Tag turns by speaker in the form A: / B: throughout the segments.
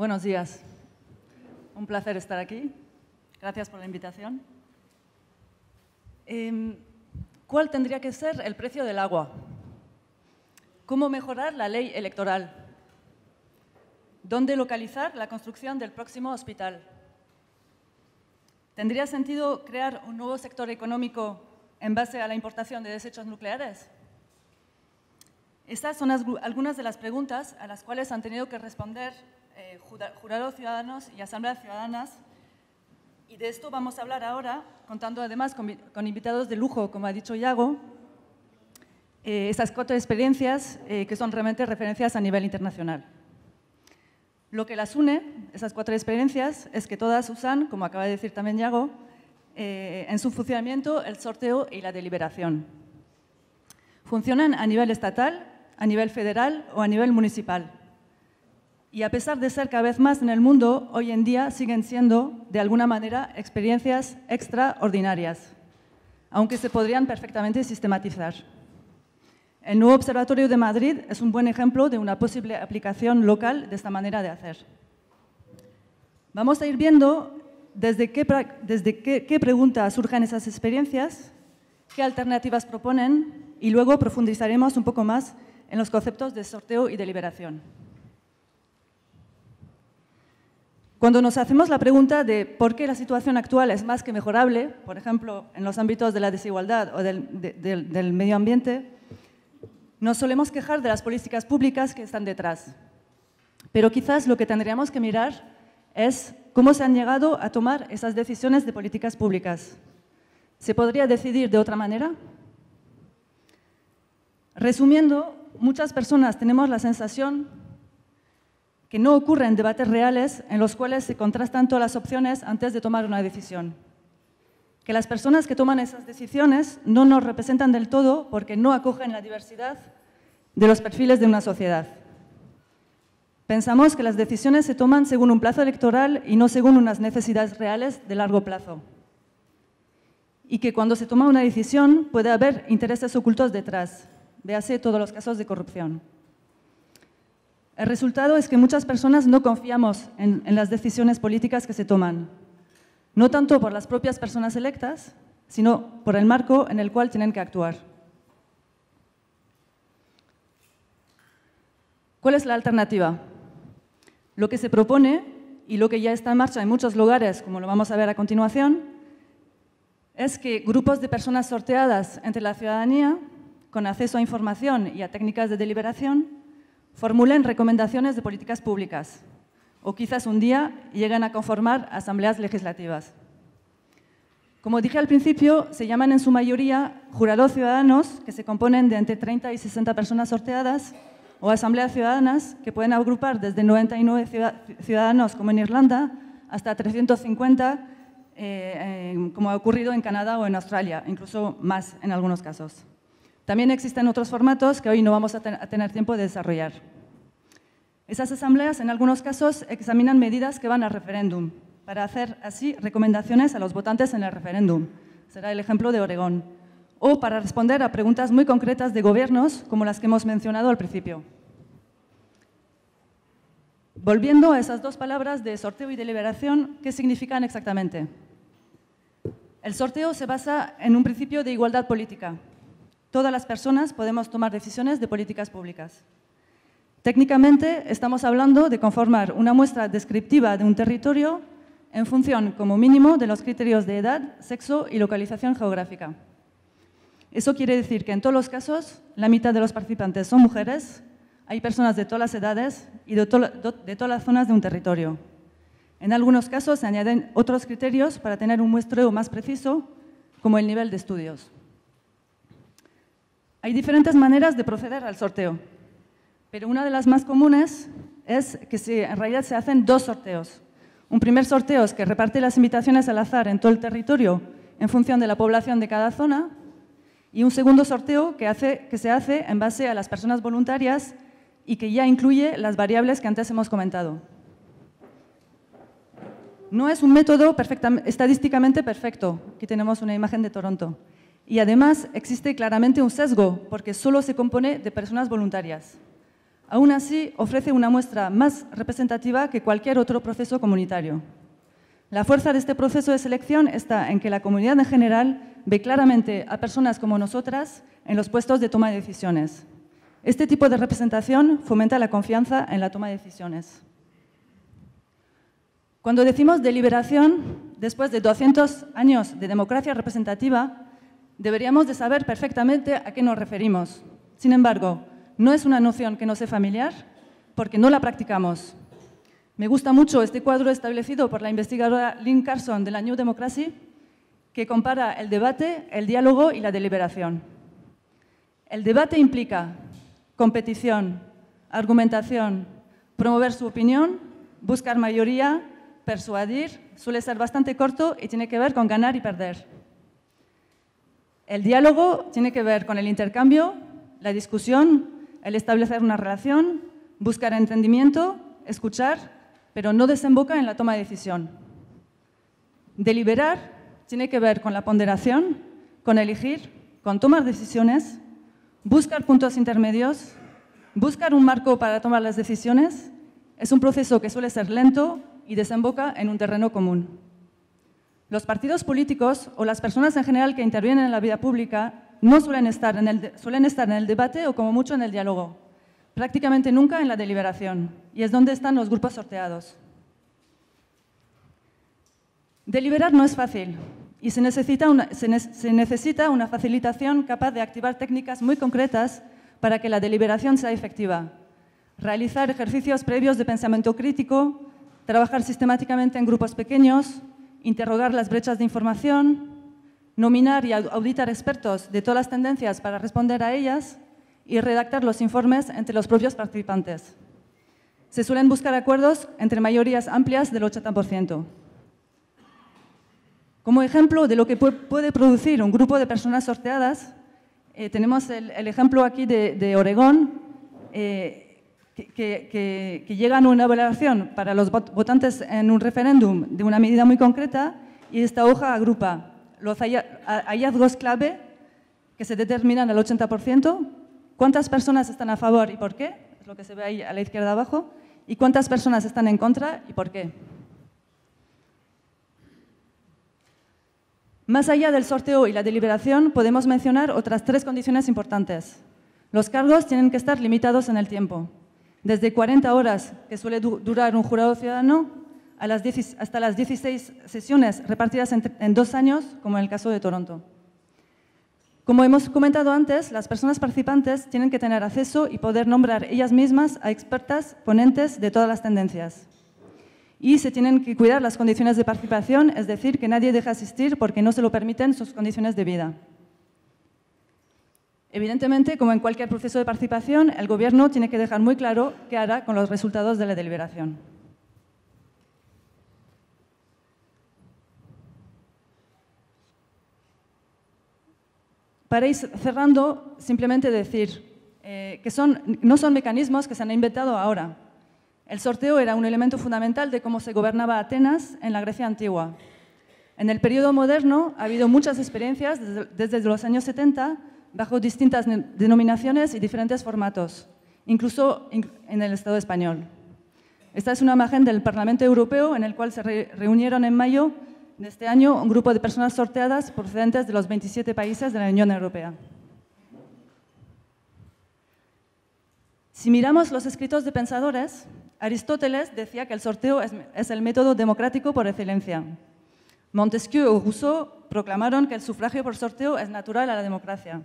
A: buenos días. Un placer estar aquí. Gracias por la invitación. Em, ¿Cuál tendría que ser el precio del agua? ¿Cómo mejorar la ley electoral? ¿Dónde localizar la construcción del próximo hospital? ¿Tendría sentido crear un nuevo sector económico en base a la importación de desechos nucleares? Estas son algunas de las preguntas a las cuales han tenido que responder eh, jurados ciudadanos y asambleas ciudadanas. Y de esto vamos a hablar ahora, contando además con, invitados de lujo, como ha dicho Iago, eh, estas cuatro experiencias eh, que son realmente referencias a nivel internacional. Lo que las une, esas cuatro experiencias, es que todas usan, como acaba de decir también Iago, en su funcionamiento el sorteo y la deliberación. Funcionan a nivel estatal a nivel federal o a nivel municipal. Y a pesar de ser cada vez más en el mundo, hoy en día siguen siendo, de alguna manera, experiencias extraordinarias, aunque se podrían perfectamente sistematizar. El nuevo Observatorio de Madrid es un buen ejemplo de una posible aplicación local de esta manera de hacer. Vamos a ir viendo desde qué, desde qué, preguntas surgen esas experiencias, qué alternativas proponen y luego profundizaremos un poco más en los conceptos de sorteo y deliberación. Cuando nos hacemos la pregunta de por qué la situación actual es más que mejorable, por ejemplo, en los ámbitos de la desigualdad o del, medio ambiente, nos solemos quejar de las políticas públicas que están detrás. Pero quizás lo que tendríamos que mirar es cómo se han llegado a tomar esas decisiones de políticas públicas. ¿Se podría decidir de otra manera? Resumiendo, muchas personas tenemos la sensación que no ocurren debates reales en los cuales se contrastan todas las opciones antes de tomar una decisión. Que las personas que toman esas decisiones no nos representan del todo porque no acogen la diversidad de los perfiles de una sociedad. Pensamos que las decisiones se toman según un plazo electoral y no según unas necesidades reales de largo plazo. Y que cuando se toma una decisión puede haber intereses ocultos detrás, Véase todos los casos de corrupción. El resultado es que muchas personas no confiamos en, las decisiones políticas que se toman, no tanto por las propias personas electas, sino por el marco en el cual tienen que actuar. ¿Cuál es la alternativa? Lo que se propone y lo que ya está en marcha en muchos lugares, como lo vamos a ver a continuación, es que grupos de personas sorteadas entre la ciudadanía con acceso a información y a técnicas de deliberación, formulen recomendaciones de políticas públicas o quizás un día lleguen a conformar asambleas legislativas. Como dije al principio, se llaman en su mayoría jurados ciudadanos, que se componen de entre 30 y 60 personas sorteadas, o asambleas ciudadanas, que pueden agrupar desde 99 ciudadanos, como en Irlanda, hasta 350, eh, eh, como ha ocurrido en Canadá o en Australia, incluso más en algunos casos. También existen otros formatos que hoy no vamos a, tener tiempo de desarrollar. Esas asambleas, en algunos casos, examinan medidas que van al referéndum, para hacer así recomendaciones a los votantes en el referéndum. Será el ejemplo de Oregón. O para responder a preguntas muy concretas de gobiernos, como las que hemos mencionado al principio. Volviendo a esas dos palabras de sorteo y deliberación, ¿qué significan exactamente? El sorteo se basa en un principio de igualdad política, Todas las personas podemos tomar decisiones de políticas públicas. Técnicamente, estamos hablando de conformar una muestra descriptiva de un territorio en función, como mínimo, de los criterios de edad, sexo y localización geográfica. Eso quiere decir que en todos los casos, la mitad de los participantes son mujeres, hay personas de todas las edades y de, todas las zonas de un territorio. En algunos casos se añaden otros criterios para tener un muestreo más preciso, como el nivel de estudios. Hay diferentes maneras de proceder al sorteo, pero una de las más comunes es que en realidad se hacen dos sorteos. Un primer sorteo es que reparte las invitaciones al azar en todo el territorio en función de la población de cada zona y un segundo sorteo que, que se hace en base a las personas voluntarias y que ya incluye las variables que antes hemos comentado. No es un método estadísticamente perfecto. Aquí tenemos una imagen de Toronto. Y además existe claramente un sesgo, porque solo se compone de personas voluntarias. Aún así, ofrece una muestra más representativa que cualquier otro proceso comunitario. La fuerza de este proceso de selección está en que la comunidad en general ve claramente a personas como nosotras en los puestos de toma de decisiones. Este tipo de representación fomenta la confianza en la toma de decisiones. Cuando decimos deliberación, después de 200 años de democracia representativa, deberíamos de saber perfectamente a qué nos referimos. Sin embargo, no es una noción que no sea familiar porque no la practicamos. Me gusta mucho este cuadro establecido por la investigadora Lynn Carson de la New Democracy, que compara el debate, el diálogo y la deliberación. El debate implica competición, argumentación, promover su opinión, buscar mayoría, persuadir, suele ser bastante corto y tiene que ver con ganar y perder. El diálogo tiene que ver con el intercambio, la discusión, el establecer una relación, buscar entendimiento, escuchar, pero no desemboca en la toma de decisión. Deliberar tiene que ver con la ponderación, con elegir, con tomar decisiones Buscar puntos intermedios, buscar un marco para tomar las decisiones, es un proceso que suele ser lento y desemboca en un terreno común. Los partidos políticos o las personas en general que intervienen en la vida pública no suelen estar en el, suelen estar en el debate o como mucho en el diálogo, prácticamente nunca en la deliberación, y es donde están los grupos sorteados. Deliberar no es fácil, y se necesita, una, se, necesita una facilitación capaz de activar técnicas muy concretas para que la deliberación sea efectiva. Realizar ejercicios previos de pensamiento crítico, trabajar sistemáticamente en grupos pequeños, interrogar las brechas de información, nominar y auditar expertos de todas las tendencias para responder a ellas y redactar los informes entre los propios participantes. Se suelen buscar acuerdos entre mayorías amplias del 80%. Como ejemplo de lo que puede producir un grupo de personas sorteadas, eh, tenemos el, ejemplo aquí de, Oregón, eh, que, llegan a una evaluación para los votantes en un referéndum de una medida muy concreta y esta hoja agrupa los hallazgos clave que se determinan al 80%, cuántas personas están a favor y por qué, es lo que se ve ahí a la izquierda abajo, y cuántas personas están en contra y por qué. Más allá del sorteo y la deliberación, podemos mencionar otras tres condiciones importantes. Los cargos tienen que estar limitados en el tiempo, desde 40 horas, que suele durar un jurado ciudadano, hasta las 16 sesiones repartidas en, dos años, como en el caso de Toronto. Como hemos comentado antes, las personas participantes tienen que tener acceso y poder nombrar ellas mismas a expertas ponentes de todas las tendencias y se tienen que cuidar las condiciones de participación, es decir, que nadie deje asistir porque no se lo permiten sus condiciones de vida. Evidentemente, como en cualquier proceso de participación, el Gobierno tiene que dejar muy claro qué hará con los resultados de la deliberación. Para ir cerrando, simplemente decir eh, que no son mecanismos que se han inventado ahora, el sorteo era un elemento fundamental de cómo se gobernaba Atenas en la Grecia antigua. En el periodo moderno ha habido muchas experiencias desde, los años 70 bajo distintas denominaciones y diferentes formatos, incluso en el Estado español. Esta es una imagen del Parlamento Europeo en el cual se reunieron en mayo de este año un grupo de personas sorteadas procedentes de los 27 países de la Unión Europea. Si miramos los escritos de pensadores, Aristóteles decía que el sorteo es, el método democrático por excelencia. Montesquieu o Rousseau proclamaron que el sufragio por sorteo es natural a la democracia.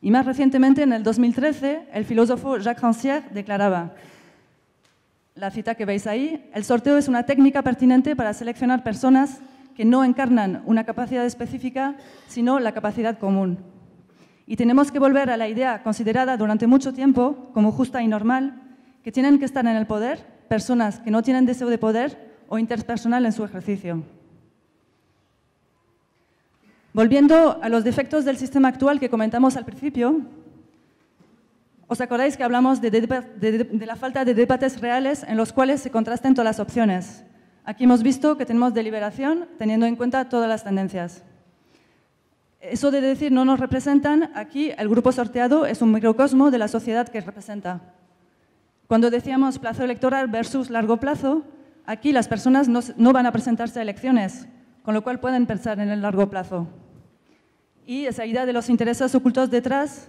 A: Y más recientemente, en el 2013, el filósofo Jacques Rancière declaraba, la cita que veis ahí, el sorteo es una técnica pertinente para seleccionar personas que no encarnan una capacidad específica, sino la capacidad común. Y tenemos que volver a la idea considerada durante mucho tiempo como justa y normal, que tienen que estar en el poder personas que no tienen deseo de poder o interpersonal en su ejercicio. Volviendo a los defectos del sistema actual que comentamos al principio, ¿os acordáis que hablamos de, de, la falta de debates reales en los cuales se contrasten todas las opciones? Aquí hemos visto que tenemos deliberación teniendo en cuenta todas las tendencias. Eso de decir no nos representan, aquí el grupo sorteado es un microcosmo de la sociedad que representa. Cuando decíamos plazo electoral versus largo plazo, aquí las personas no, van a presentarse a elecciones, con lo cual pueden pensar en el largo plazo. Y esa idea de los intereses ocultos detrás,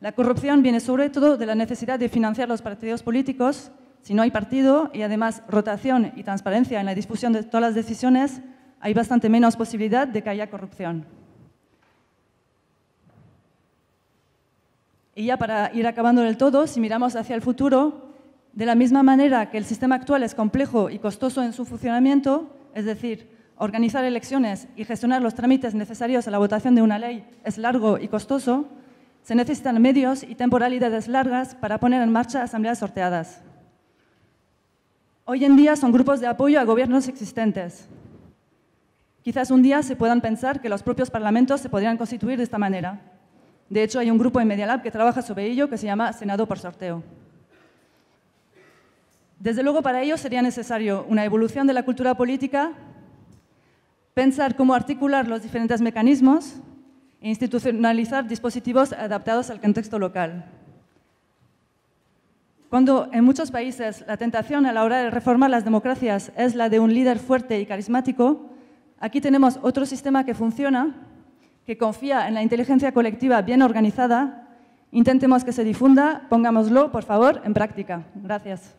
A: la corrupción viene sobre todo de la necesidad de financiar los partidos políticos. Si no hay partido y además rotación y transparencia en la difusión de todas las decisiones, hay bastante menos posibilidad de que haya corrupción. Y ya para ir acabando del todo, si miramos hacia el futuro, de la misma manera que el sistema actual es complejo y costoso en su funcionamiento, es decir, organizar elecciones y gestionar los trámites necesarios a la votación de una ley es largo y costoso, se necesitan medios y temporalidades largas para poner en marcha asambleas sorteadas. Hoy en día son grupos de apoyo a gobiernos existentes. Quizás un día se puedan pensar que los propios parlamentos se podrían constituir de esta manera. De hecho, hay un grupo en Media Lab que trabaja sobre ello que se llama Senado por sorteo. Desde luego, para ello sería necesario una evolución de la cultura política, pensar cómo articular los diferentes mecanismos e institucionalizar dispositivos adaptados al contexto local. Cuando en muchos países la tentación a la hora de reformar las democracias es la de un líder fuerte y carismático, aquí tenemos otro sistema que funciona, que confía en la inteligencia colectiva bien organizada. Intentemos que se difunda, pongámoslo, por favor, en práctica. Gracias.